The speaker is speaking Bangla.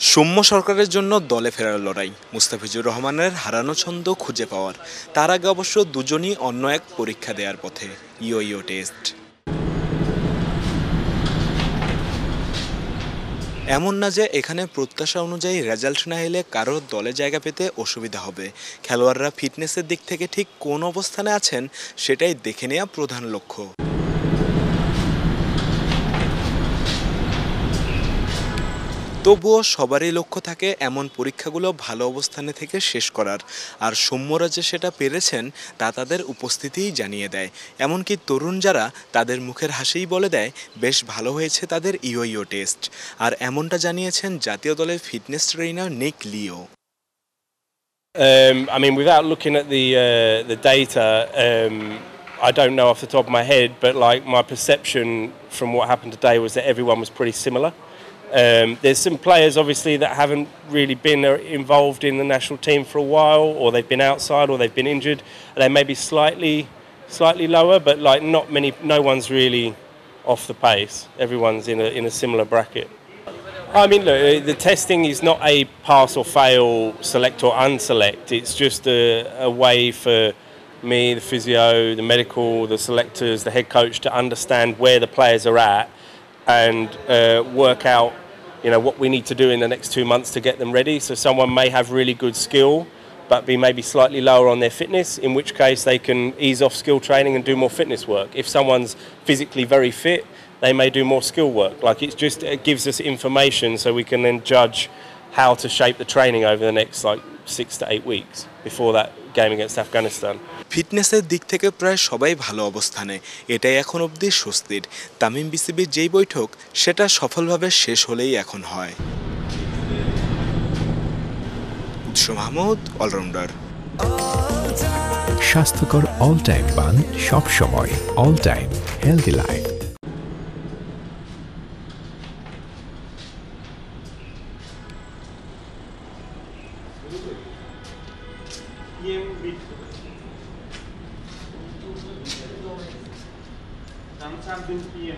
সৌম্য সরকারের জন্য দলে ফেরার লড়াই। মুস্তাফিজুর রহমানের হারানো ছন্দ খুঁজে পাওয়ার। তার আগে অবশ্য দুজনই অন্য এক পরীক্ষা দেওয়ার পথে। ইও ইও টেস্ট। এমন না যে এখানে প্রত্যাশা অনুযায়ী রেজাল্ট না এলে কারও দলে জায়গা পেতে অসুবিধা হবে। খেলোয়াড়রা ফিটনেসের দিক থেকে ঠিক কোন অবস্থানে আছেন, সেটাই দেখে নেওয়া প্রধান লক্ষ্য। তবুও সবারই লক্ষ্য থাকে এমন পরীক্ষাগুলো ভালো অবস্থানে থেকে শেষ করার আর সৌম্যরা যে সেটা পেরেছেন তা তাদের উপস্থিতিই জানিয়ে দেয় এমনকি তরুণ যারা তাদের মুখের হাসিই বলে দেয় বেশ ভালো হয়েছে তাদের ইও ইও টেস্ট আর এমনটা জানিয়েছেন জাতীয় দলের fitness trainer Nick Leo Um, I mean, without looking at the uh, the data, um, I don't know off the top of my head, but like my perception from what happened today was that everyone was pretty similar. Um, there's some players obviously that haven't really been uh, involved in the national team for a while, or they've been outside, or they've been injured. They may be slightly, slightly lower, but like not many. No one's really off the pace. Everyone's in a in a similar bracket. I mean, look, uh, the testing is not a pass or fail, select or unselect. It's just a, a way for me, the physio, the medical, the selectors, the head coach to understand where the players are at and uh, work out, you know, what we need to do in the next two months to get them ready. So someone may have really good skill, but be maybe slightly lower on their fitness, in which case they can ease off skill training and do more fitness work. If someone's physically very fit, they may do more skill work. Like it's just it gives us information so we can then judge how to shape the training over the next like six to eight weeks before that game against Afghanistan. ফিটনেসের দিক থেকে প্রায় সবাই ভালো অবস্থানে এটাই এখন অবধি স্বস্তির তামিম বিসিবির যেই বৈঠক সেটা সফলভাবে শেষ হলেই এখন হয়। উৎস মাহমুদ অলরাউন্ডার স্বাস্থ্যকর অল টাইম পান সব সময় all time healthy life hier mit. Langsam sind wir